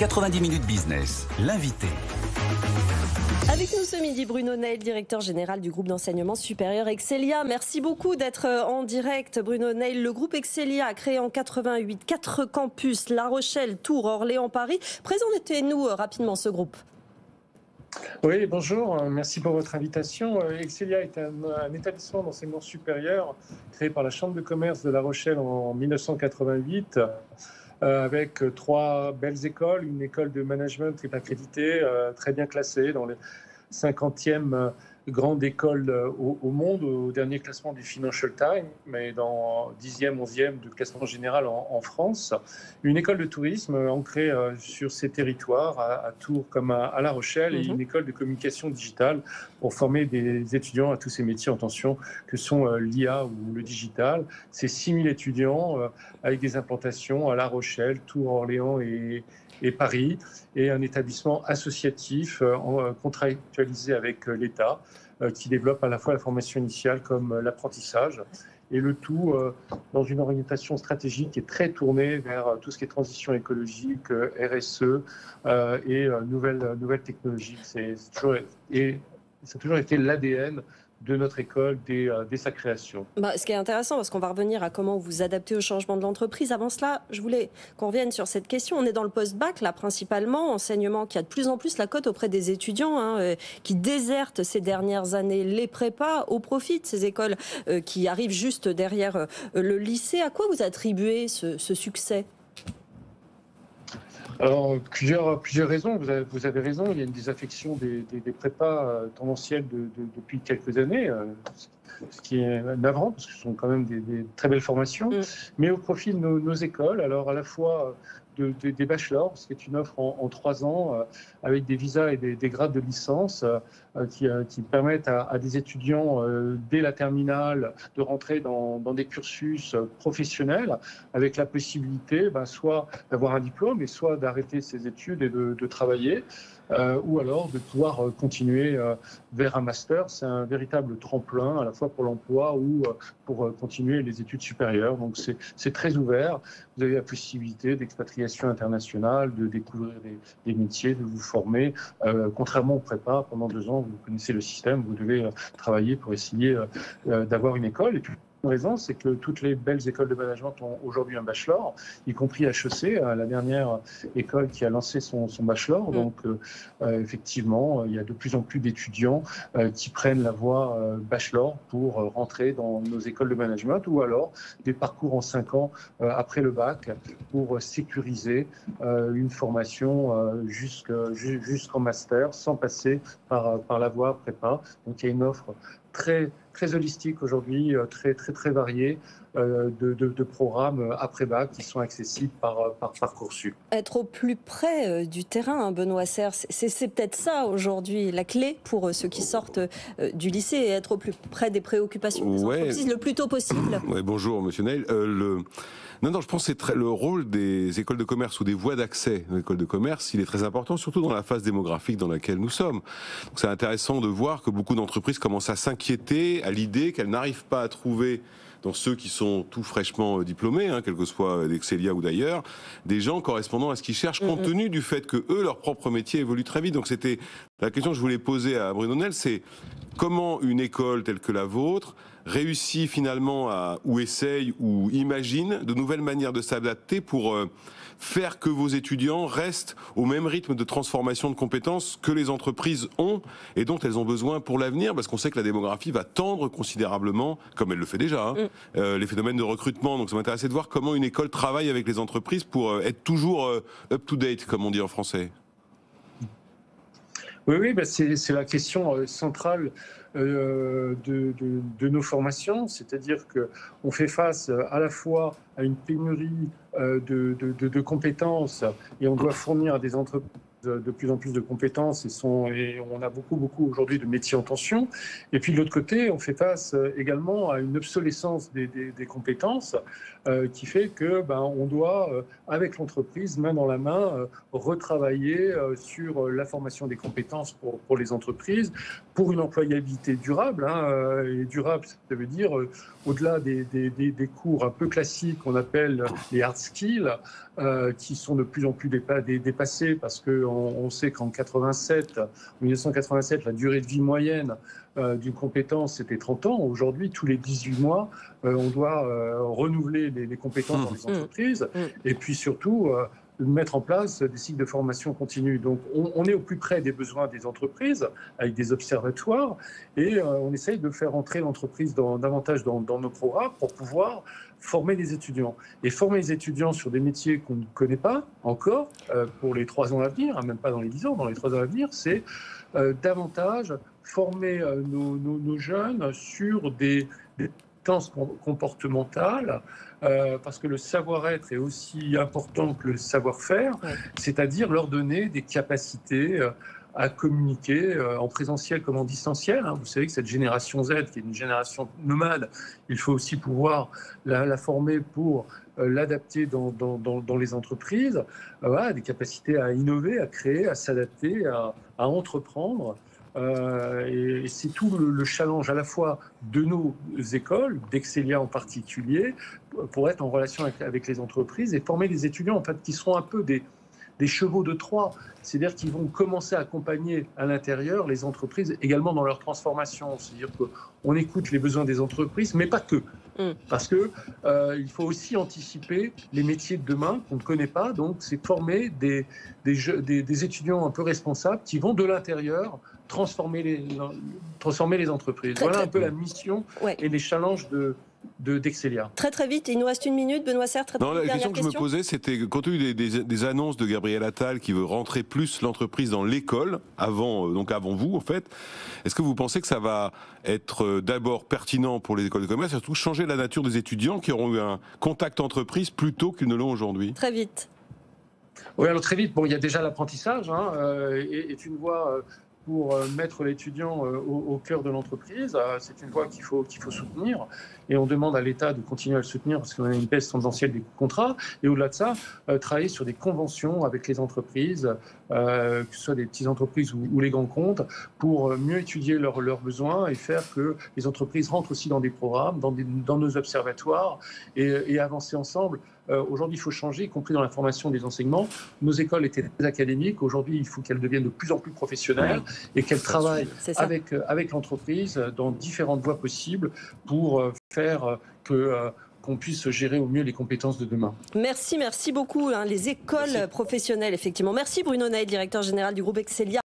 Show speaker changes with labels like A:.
A: 90 minutes business, l'invité.
B: Avec nous ce midi, Bruno Neil, directeur général du groupe d'enseignement supérieur Excelia. Merci beaucoup d'être euh, en direct, Bruno Neil. Le groupe Excelia a créé en 88 quatre campus, La Rochelle, Tours, Orléans, Paris. Présentez-nous euh, rapidement ce groupe.
C: Oui, bonjour, merci pour votre invitation. Euh, Excelia est un, établissement d'enseignement supérieur créé par la Chambre de commerce de La Rochelle en 1988. Avec trois belles écoles, une école de management qui accréditée, très bien classée dans les 50e grande école euh, au, monde, au dernier classement du Financial Times, mais dans 10e, 11e du classement général en, France. Une école de tourisme ancrée euh, sur ces territoires, à, Tours comme à, La Rochelle, et mhm. une école de communication digitale pour former des étudiants à tous ces métiers en tension que sont euh, l'IA ou le digital. C'est 6000 étudiants avec des implantations à La Rochelle, Tours, Orléans et, et Paris, et un établissement associatif euh, euh, contractualisé avec euh, l'État qui développe à la fois la formation initiale comme l'apprentissage et le tout dans une orientation stratégique qui est très tournée vers tout ce qui est transition écologique, RSE et nouvelles, nouvelles technologies. C'est toujours, et ça a toujours été l'ADN de notre école dès, euh, dès sa création.
B: Bah, ce qui est intéressant, parce qu'on va revenir à comment vous adaptez au changement de l'entreprise. Avant cela, je voulais qu'on revienne sur cette question. On est dans le post-bac, là, principalement, enseignement qui a de plus en plus la cote auprès des étudiants, hein, euh, qui désertent ces dernières années les prépas au profit de ces écoles euh, qui arrivent juste derrière le lycée. À quoi vous attribuez ce succès?
C: Alors, plusieurs, plusieurs raisons. Vous avez, vous avez, raison, il y a une désaffection des, des, prépas euh, tendanciels depuis quelques années, euh, ce qui est navrant, parce que ce sont quand même des, très belles formations, mm. mais au profit de nos, nos, écoles. Alors, à la fois des bachelors, ce qui est une offre en, trois ans, euh, avec des visas et des, grades de licence euh, euh, qui, permettent à, des étudiants, dès la terminale, de rentrer dans, des cursus professionnels, avec la possibilité ben, soit d'avoir un diplôme, et soit d'arrêter ses études et de travailler. Euh, ou alors de pouvoir euh, continuer euh, vers un master. C'est un véritable tremplin à la fois pour l'emploi ou pour continuer les études supérieures. Donc c'est très ouvert. Vous avez la possibilité d'expatriation internationale, de découvrir des, métiers, de vous former. contrairement au prépa, pendant deux ans, vous connaissez le système, vous devez travailler pour essayer d'avoir une école. Raison, c'est que toutes les belles écoles de management ont aujourd'hui un bachelor, y compris HEC, euh, la dernière école qui a lancé son, bachelor. Mm. Donc, euh, euh, effectivement, il y a de plus en plus d'étudiants qui prennent la voie bachelor pour rentrer dans nos écoles de management ou alors des parcours en cinq ans après le bac pour sécuriser une formation jusqu'en master sans passer par, par la voie prépa. Donc, il y a une offre très, très holistique aujourd'hui, euh, très, très, très varié euh, de, de, programmes après-bac qui sont accessibles par, par Parcoursup.
B: Être au plus près euh, du terrain, hein, Benoît Serre, c'est peut-être ça aujourd'hui, la clé pour ceux qui sortent du lycée et être au plus près des préoccupations des entreprises le plus tôt possible.
D: Ouais, bonjour, monsieur Neil. le... Non, non, je pense que c'est le rôle des écoles de commerce ou des voies d'accès aux écoles de commerce, il est très important, surtout dans la phase démographique dans laquelle nous sommes. C'est intéressant de voir que beaucoup d'entreprises commencent à s'inquiéter à l'idée qu'elles n'arrivent pas à trouver dans ceux qui sont tout fraîchement euh, diplômés, hein, quel que soit d'Excelia ou d'ailleurs, des gens correspondant à ce qu'ils cherchent, compte tenu du fait que eux, leur propre métier évolue très vite. Donc c'était la question que je voulais poser à Bruno Nel, c'est comment une école telle que la vôtre réussit finalement à, ou essaye ou imagine de nouvelles manières de s'adapter pour euh, faire que vos étudiants restent au même rythme de transformation de compétences que les entreprises ont et dont elles ont besoin pour l'avenir, parce qu'on sait que la démographie va tendre considérablement, comme elle le fait déjà, hein, mm. euh, les phénomènes de recrutement. Donc ça m'intéressait de voir comment une école travaille avec les entreprises pour euh, être toujours up-to-date, comme on dit en français.
C: Oui, oui, bah, c'est la question centrale de, de, nos formations, c'est-à-dire qu'on fait face à la fois à une pénurie euh, de, compétences et on doit fournir à des entreprises de plus en plus de compétences et, sont, et on a beaucoup, beaucoup aujourd'hui de métiers en tension. Et puis de l'autre côté, on fait face euh, également à une obsolescence des, des, compétences euh, qui fait que ben, on doit, euh, avec l'entreprise, main dans la main, retravailler sur la formation des compétences pour, pour, les entreprises, pour une employabilité durable. Hein, et durable, ça veut dire, au-delà des, des, cours un peu classiques qu'on appelle les hard skills, qui sont de plus en plus dépassés parce que on, sait qu'en 87, 1987, la durée de vie moyenne euh, d'une compétence c'était 30 ans. Aujourd'hui, tous les 18 mois, euh, on doit euh, renouveler les, compétences dans les mmh. entreprises mmh. et puis surtout mettre en place des cycles de formation continue. Donc, on, est au plus près des besoins des entreprises avec des observatoires et on essaye de faire entrer l'entreprise davantage dans, nos programmes pour pouvoir former les étudiants. Et former les étudiants sur des métiers qu'on ne connaît pas encore euh, pour les trois ans à venir, hein, même pas dans les dix ans, dans les trois ans à venir, c'est euh, davantage former euh, nos, jeunes sur des compétences comportementales, parce que le savoir-être est aussi important que le savoir-faire, c'est-à-dire leur donner des capacités à communiquer euh, en présentiel comme en distanciel. Hein. Vous savez que cette génération Z, qui est une génération nomade, il faut aussi pouvoir la, former pour euh, l'adapter dans, dans, les entreprises, euh, des capacités à innover, à créer, à s'adapter, à, entreprendre. Et c'est tout le, challenge à la fois de nos écoles, d'Excelia en particulier, pour être en relation avec, les entreprises et former les étudiants en fait qui seront un peu des, des chevaux de Troie, c'est-à-dire qu'ils vont commencer à accompagner à l'intérieur les entreprises également dans leur transformation. C'est-à-dire qu'on écoute les besoins des entreprises, mais pas que. Mm. Parce que euh, il faut aussi anticiper les métiers de demain qu'on ne connaît pas. Donc, c'est former des, des, des, étudiants un peu responsables qui vont de l'intérieur transformer les, transformer les entreprises. voilà un peu la mission et les challenges de, d'Excelia.
B: très très vite, il nous reste une minute, Benoît Serre. Très,
D: non, la question que je me posais, c'était compte tenu des, annonces de Gabriel Attal qui veut rentrer plus l'entreprise dans l'école avant, euh, donc avant vous en fait, est-ce que vous pensez que ça va être euh, d'abord pertinent pour les écoles de commerce, et surtout changer la nature des étudiants qui auront eu un contact entreprise plus tôt qu'ils ne l'ont aujourd'hui?
B: Très vite.
C: Oui, alors très vite. Bon, il y a déjà l'apprentissage, hein, euh, et, tu une voie pour euh, mettre l'étudiant euh, au, cœur de l'entreprise. Euh, c'est une voie qu'il faut, faut soutenir. Et on demande à l'État de continuer à le soutenir parce qu'on a une baisse tendancielle des contrats. Et au-delà de ça, travailler sur des conventions avec les entreprises, que ce soit des petites entreprises ou, les grands comptes, pour mieux étudier leurs, besoins et faire que les entreprises rentrent aussi dans des programmes, dans, nos observatoires et avancer ensemble. Euh, aujourd'hui, il faut changer, y compris dans la formation des enseignements. Nos écoles étaient très académiques. Aujourd'hui, il faut qu'elles deviennent de plus en plus professionnelles et qu'elles travaillent avec, euh, avec l'entreprise dans différentes voies possibles pour euh, faire que qu'on puisse gérer au mieux les compétences de demain.
B: Merci, merci beaucoup. Hein, les écoles professionnelles, effectivement. Merci Bruno Ney, directeur général du groupe Excelia.